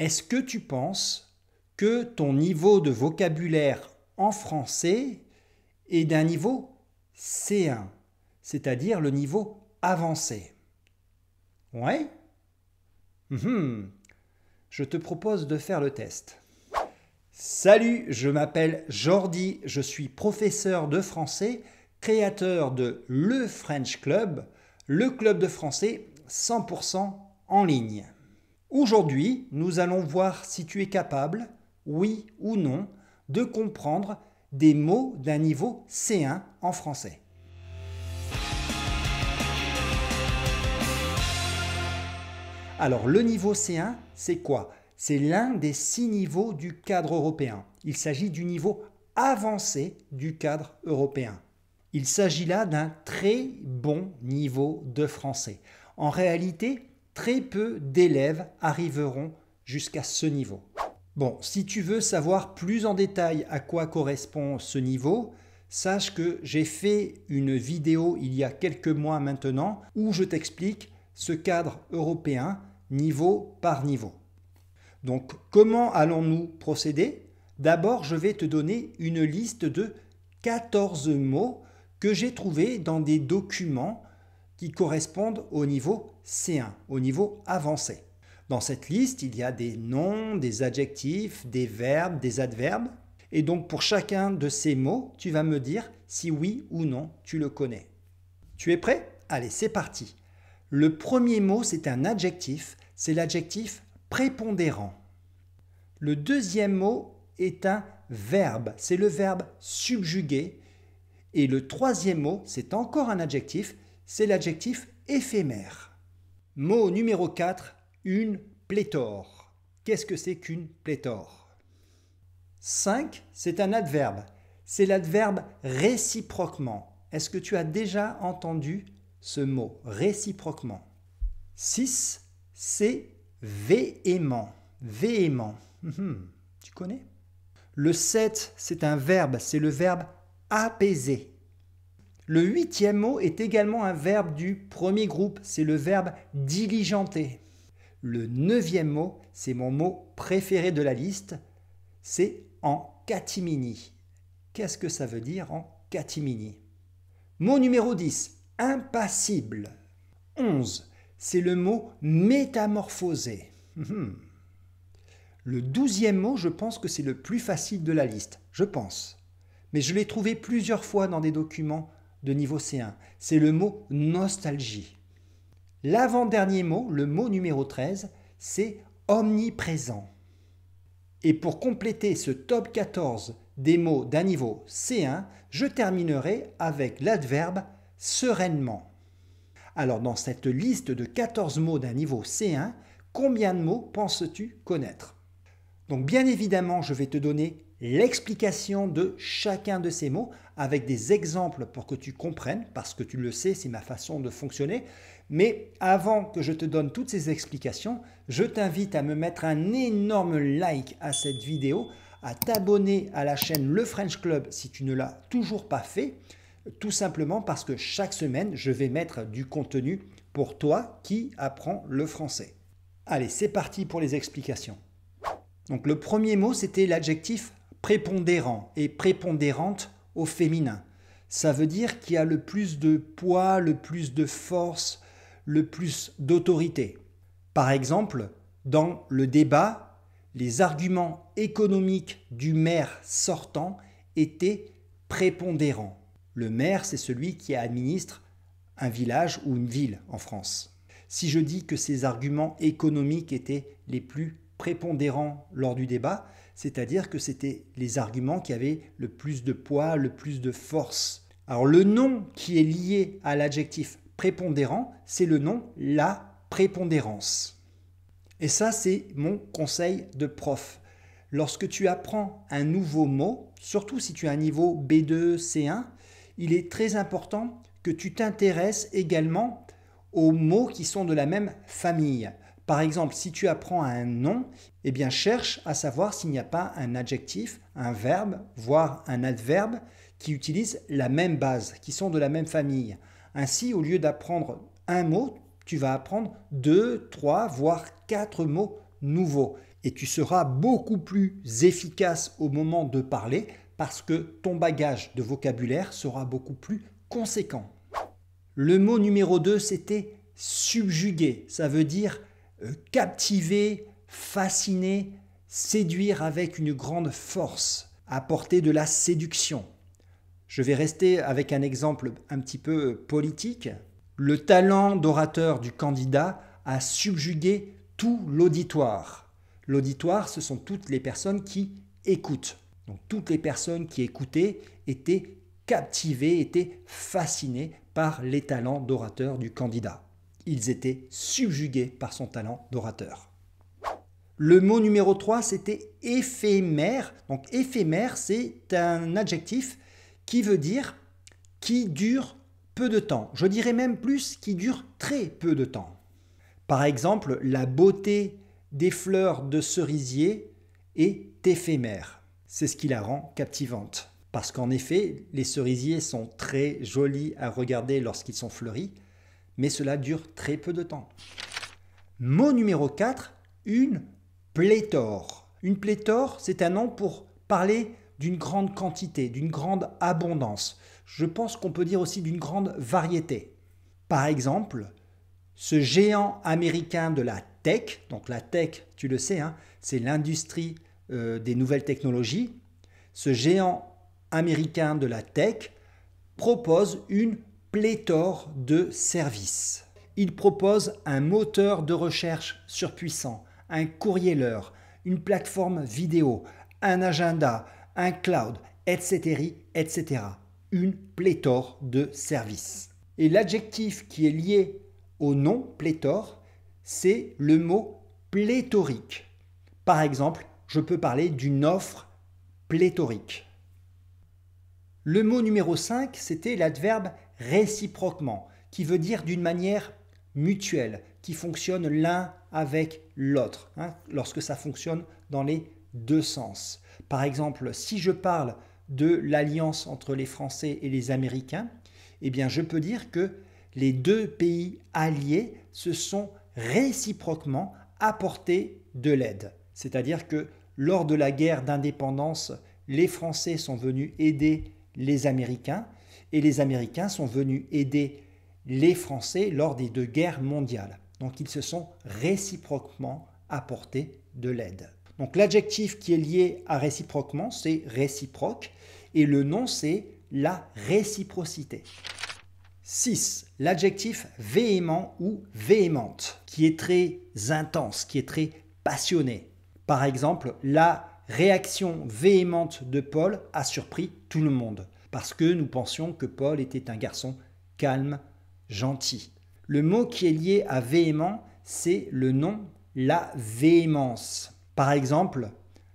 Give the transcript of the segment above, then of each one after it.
Est-ce que tu penses que ton niveau de vocabulaire en français est d'un niveau C1, c'est-à-dire le niveau avancé? Ouais Mhm. Je te propose de faire le test. Salut, je m'appelle Jordi, je suis professeur de français, créateur de Le French Club, le club de français 100% en ligne. Aujourd'hui, nous allons voir si tu es capable, oui ou non, de comprendre des mots d'un niveau C1 en français. Alors le niveau C1, c'est quoi? C'est l'un des six niveaux du cadre européen. Il s'agit du niveau avancé du cadre européen. Il s'agit là d'un très bon niveau de français. En réalité, très peu d'élèves arriveront jusqu'à ce niveau. Bon, si tu veux savoir plus en détail à quoi correspond ce niveau, sache que j'ai fait une vidéo il y a quelques mois maintenant où je t'explique ce cadre européen niveau par niveau. Donc comment allons-nous procéder? D'abord, je vais te donner une liste de 14 mots que j'ai trouvés dans des documents qui correspondent au niveau C1, au niveau avancé. Dans cette liste, il y a des noms, des adjectifs, des verbes, des adverbes. Et donc pour chacun de ces mots, tu vas me dire si oui ou non tu le connais. Tu es prêt? Allez, c'est parti. Le premier mot, c'est un adjectif, c'est l'adjectif prépondérant. Le deuxième mot est un verbe, c'est le verbe subjuguer. Et le troisième mot, c'est encore un adjectif, c'est l'adjectif éphémère. Mot numéro 4, une pléthore. Qu'est-ce que c'est qu'une pléthore? 5, c'est un adverbe. C'est l'adverbe réciproquement. Est-ce que tu as déjà entendu ce mot réciproquement? 6, c'est véhément. Véhément. Mhm. tu connais? Le 7, c'est un verbe, c'est le verbe apaiser. Le huitième mot est également un verbe du premier groupe, c'est le verbe diligenter. Le neuvième mot, c'est mon mot préféré de la liste, c'est en catimini. Qu'est-ce que ça veut dire en catimini? Mot numéro 10, impassible. 11. C'est le mot métamorphosé. Hmm. Le douzième mot, je pense que c'est le plus facile de la liste. Je pense. Mais je l'ai trouvé plusieurs fois dans des documents de niveau C1. C'est le mot nostalgie. L'avant-dernier mot, le mot numéro 13, c'est omniprésent. Et pour compléter ce top 14 des mots d'un niveau C1, je terminerai avec l'adverbe sereinement. Alors dans cette liste de 14 mots d'un niveau C1, combien de mots penses-tu connaître? Donc bien évidemment, je vais te donner l'explication de chacun de ces mots avec des exemples pour que tu comprennes, parce que tu le sais, c'est ma façon de fonctionner. Mais avant que je te donne toutes ces explications, je t'invite à me mettre un énorme like à cette vidéo, à t'abonner à la chaîne Le French Club si tu ne l'as toujours pas fait, tout simplement parce que chaque semaine, je vais mettre du contenu pour toi qui apprends le français. Allez, c'est parti pour les explications. Donc le premier mot, c'était l'adjectif prépondérant et prépondérante au féminin. Ça veut dire qu'il y a le plus de poids, le plus de force, le plus d'autorité. Par exemple, dans le débat, les arguments économiques du maire sortant étaient prépondérants. Le maire, c'est celui qui administre un village ou une ville en France. Si je dis que ces arguments économiques étaient les plus prépondérants lors du débat, c'est-à-dire que c'était les arguments qui avaient le plus de poids, le plus de force. Alors le nom qui est lié à l'adjectif prépondérant, c'est le nom la prépondérance. Et ça, c'est mon conseil de prof. Lorsque tu apprends un nouveau mot, surtout si tu as un niveau B2, C1, il est très important que tu t'intéresses également aux mots qui sont de la même famille. Par exemple, si tu apprends un nom, eh bien cherche à savoir s'il n'y a pas un adjectif, un verbe, voire un adverbe qui utilisent la même base, qui sont de la même famille. Ainsi, au lieu d'apprendre un mot, tu vas apprendre deux, trois, voire quatre mots nouveaux. Et tu seras beaucoup plus efficace au moment de parler parce que ton bagage de vocabulaire sera beaucoup plus conséquent. Le mot numéro 2, c'était subjuguer. Ça veut dire captiver, fasciner, séduire avec une grande force, apporter de la séduction. Je vais rester avec un exemple un petit peu politique. Le talent d'orateur du candidat a subjugué tout l'auditoire. L'auditoire, ce sont toutes les personnes qui écoutent. Donc toutes les personnes qui écoutaient étaient captivées, étaient fascinées par les talents d'orateur du candidat. Ils étaient subjugués par son talent d'orateur. Le mot numéro 3, c'était éphémère. Donc éphémère, c'est un adjectif qui veut dire qui dure peu de temps. Je dirais même plus qui dure très peu de temps. Par exemple, la beauté des fleurs de cerisier est éphémère. C'est ce qui la rend captivante. Parce qu'en effet, les cerisiers sont très jolis à regarder lorsqu'ils sont fleuris, mais cela dure très peu de temps. Mot numéro 4, une pléthore. Une pléthore, c'est un nom pour parler d'une grande quantité, d'une grande abondance. Je pense qu'on peut dire aussi d'une grande variété. Par exemple, ce géant américain de la tech, donc la tech, tu le sais, hein, c'est l'industrie euh, des nouvelles technologies, ce géant américain de la tech propose une pléthore de services. Il propose un moteur de recherche surpuissant, un courrier une plateforme vidéo, un agenda, un cloud, etc., etc. Une pléthore de services. Et l'adjectif qui est lié au nom pléthore, c'est le mot pléthorique. Par exemple, je peux parler d'une offre pléthorique. Le mot numéro 5, c'était l'adverbe réciproquement, qui veut dire d'une manière mutuelle, qui fonctionne l'un avec l'autre, hein, lorsque ça fonctionne dans les deux sens. Par exemple, si je parle de l'alliance entre les Français et les Américains, eh bien je peux dire que les deux pays alliés se sont réciproquement apportés de l'aide. C'est-à-dire que lors de la guerre d'indépendance, les Français sont venus aider les Américains et les Américains sont venus aider les Français lors des deux guerres mondiales. Donc ils se sont réciproquement apportés de l'aide. Donc l'adjectif qui est lié à réciproquement, c'est réciproque, et le nom, c'est la réciprocité. 6. L'adjectif véhément ou véhémente, qui est très intense, qui est très passionné. Par exemple, la réaction véhémente de Paul a surpris tout le monde, parce que nous pensions que Paul était un garçon calme, gentil. Le mot qui est lié à véhément, c'est le nom, la véhémence. Par exemple,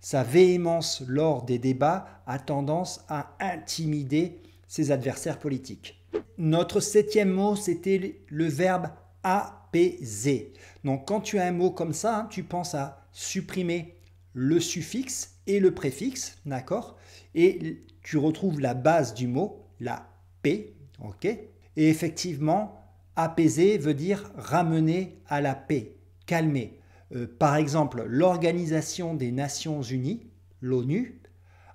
sa véhémence lors des débats a tendance à intimider ses adversaires politiques. Notre septième mot, c'était le verbe apaiser. Donc quand tu as un mot comme ça, hein, tu penses à supprimer le suffixe et le préfixe, d'accord? Et tu retrouves la base du mot, la paix, ok? Et effectivement, apaiser veut dire ramener à la paix, calmer. Euh, par exemple, l'Organisation des Nations Unies, l'ONU,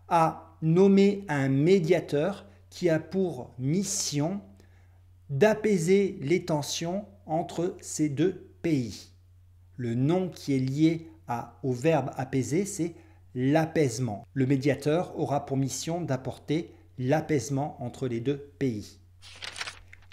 a nommé un médiateur qui a pour mission d'apaiser les tensions entre ces deux pays. Le nom qui est lié au verbe apaiser, c'est l'apaisement. Le médiateur aura pour mission d'apporter l'apaisement entre les deux pays.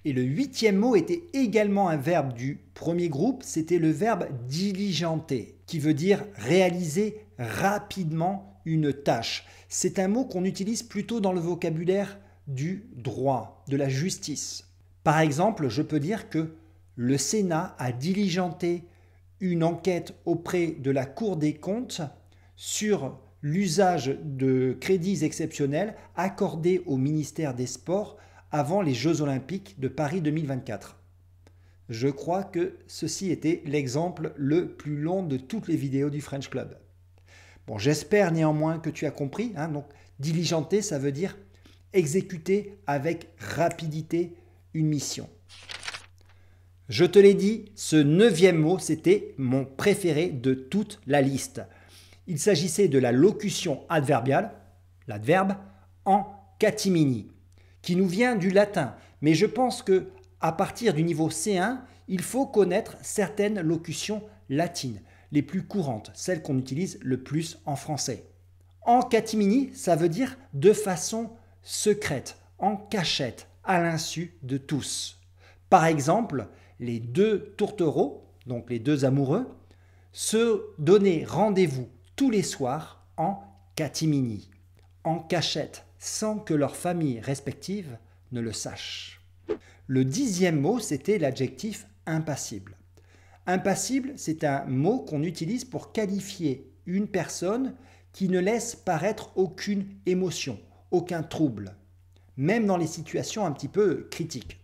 Et le huitième mot était également un verbe du premier groupe, c'était le verbe diligenter, qui veut dire réaliser rapidement une tâche. C'est un mot qu'on utilise plutôt dans le vocabulaire du droit, de la justice. Par exemple, je peux dire que le Sénat a diligenté une enquête auprès de la Cour des comptes sur l'usage de crédits exceptionnels accordés au ministère des Sports avant les Jeux olympiques de Paris 2024. Je crois que ceci était l'exemple le plus long de toutes les vidéos du French Club. Bon, j'espère néanmoins que tu as compris. Hein. donc, diligenter, ça veut dire exécuter avec rapidité une mission. Je te l'ai dit, ce neuvième mot, c'était mon préféré de toute la liste. Il s'agissait de la locution adverbiale, l'adverbe, en catimini, qui nous vient du latin. Mais je pense que à partir du niveau C1, il faut connaître certaines locutions latines, les plus courantes, celles qu'on utilise le plus en français. En catimini, ça veut dire de façon secrète, en cachette, à l'insu de tous. Par exemple, les deux tourtereaux, donc les deux amoureux, se donnaient rendez-vous tous les soirs en catimini, en cachette, sans que leurs familles respectives ne le sachent. Le dixième mot, c'était l'adjectif impassible. Impassible, c'est un mot qu'on utilise pour qualifier une personne qui ne laisse paraître aucune émotion, aucun trouble, même dans les situations un petit peu critiques.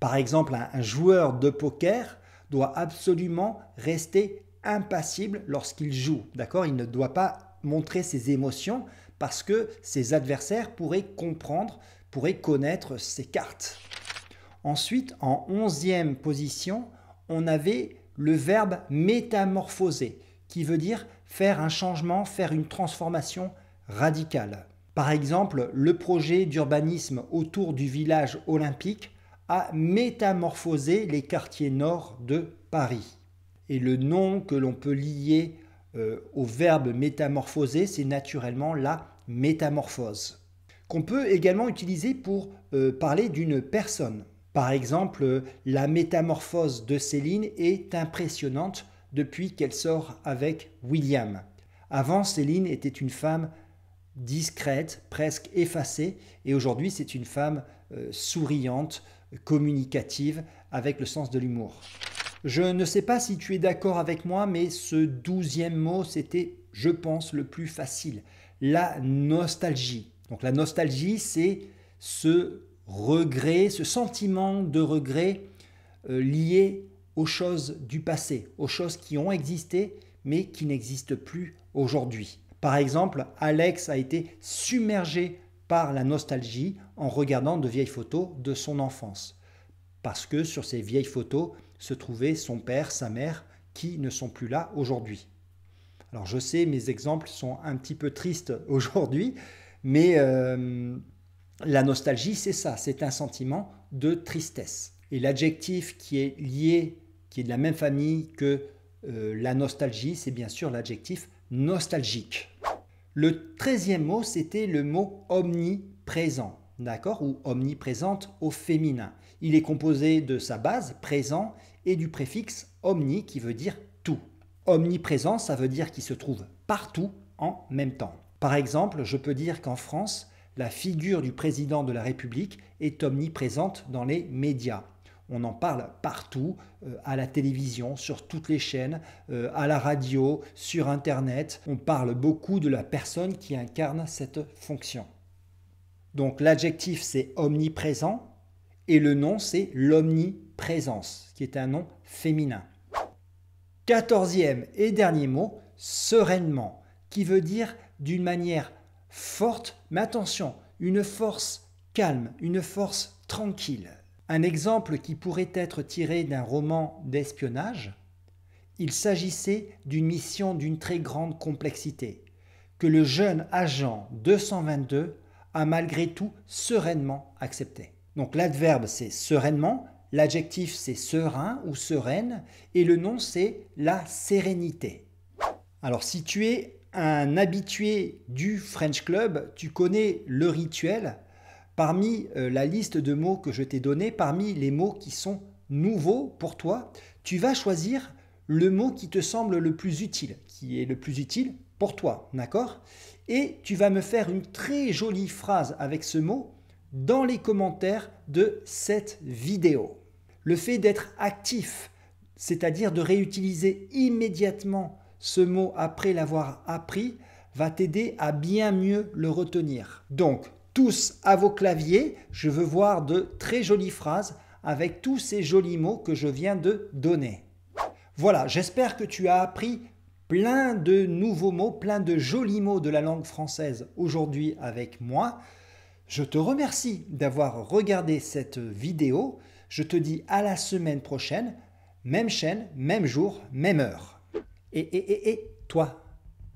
Par exemple, un, joueur de poker doit absolument rester impassible lorsqu'il joue. D'accord? Il ne doit pas montrer ses émotions parce que ses adversaires pourraient comprendre, pourraient connaître ses cartes. Ensuite, en onzième position, on avait le verbe métamorphoser, qui veut dire faire un changement, faire une transformation radicale. Par exemple, le projet d'urbanisme autour du village olympique a métamorphosé les quartiers nord de Paris. Et le nom que l'on peut lier euh, au verbe métamorphoser, c'est naturellement la métamorphose, qu'on peut également utiliser pour euh, parler d'une personne. Par exemple, la métamorphose de Céline est impressionnante depuis qu'elle sort avec William. Avant, Céline était une femme discrète, presque effacée, et aujourd'hui c'est une femme euh, souriante, communicative, avec le sens de l'humour. Je ne sais pas si tu es d'accord avec moi, mais ce douzième mot, c'était, je pense, le plus facile. La nostalgie. Donc la nostalgie, c'est ce regret, ce sentiment de regret euh, lié aux choses du passé, aux choses qui ont existé mais qui n'existent plus aujourd'hui. Par exemple, Alex a été submergé par la nostalgie en regardant de vieilles photos de son enfance. Parce que sur ces vieilles photos se trouvaient son père, sa mère, qui ne sont plus là aujourd'hui. Alors je sais, mes exemples sont un petit peu tristes aujourd'hui, mais euh, la nostalgie, c'est ça, c'est un sentiment de tristesse. Et l'adjectif qui est lié, qui est de la même famille que euh, la nostalgie, c'est bien sûr l'adjectif nostalgique. Le treizième mot, c'était le mot omniprésent, d'accord Ou omniprésente au féminin. Il est composé de sa base, présent, et du préfixe omni qui veut dire tout. Omniprésent, ça veut dire qu'il se trouve partout en même temps. Par exemple, je peux dire qu'en France, la figure du président de la République est omniprésente dans les médias. On en parle partout, euh, à la télévision, sur toutes les chaînes, euh, à la radio, sur Internet. On parle beaucoup de la personne qui incarne cette fonction. Donc l'adjectif c'est omniprésent et le nom c'est l'omniprésence, qui est un nom féminin. Quatorzième et dernier mot, sereinement, qui veut dire d'une manière forte, mais attention, une force calme, une force tranquille. Un exemple qui pourrait être tiré d'un roman d'espionnage, il s'agissait d'une mission d'une très grande complexité, que le jeune agent 222 a malgré tout sereinement accepté. Donc l'adverbe c'est sereinement, l'adjectif c'est serein ou sereine, et le nom c'est la sérénité. Alors si tu es un habitué du French Club, tu connais le rituel. Parmi euh, la liste de mots que je t'ai donné, parmi les mots qui sont nouveaux pour toi, tu vas choisir le mot qui te semble le plus utile, qui est le plus utile pour toi, d'accord? Et tu vas me faire une très jolie phrase avec ce mot dans les commentaires de cette vidéo. Le fait d'être actif, c'est-à-dire de réutiliser immédiatement ce mot après l'avoir appris va t'aider à bien mieux le retenir. Donc, tous à vos claviers, je veux voir de très jolies phrases avec tous ces jolis mots que je viens de donner. Voilà, j'espère que tu as appris plein de nouveaux mots, plein de jolis mots de la langue française aujourd'hui avec moi. Je te remercie d'avoir regardé cette vidéo. Je te dis à la semaine prochaine, même chaîne, même jour, même heure. Et, et, et, et toi,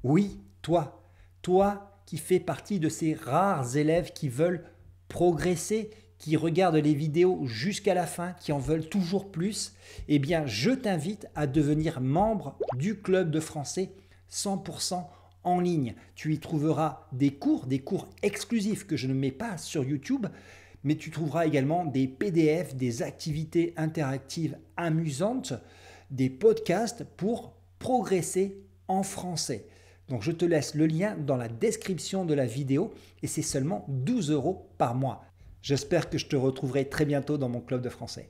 oui, toi, toi qui fais partie de ces rares élèves qui veulent progresser, qui regardent les vidéos jusqu'à la fin, qui en veulent toujours plus, eh bien, je t'invite à devenir membre du club de français 100% en ligne. Tu y trouveras des cours, des cours exclusifs que je ne mets pas sur YouTube, mais tu trouveras également des PDF, des activités interactives amusantes, des podcasts pour progresser en français. Donc je te laisse le lien dans la description de la vidéo et c'est seulement 12 euros par mois. J'espère que je te retrouverai très bientôt dans mon club de français.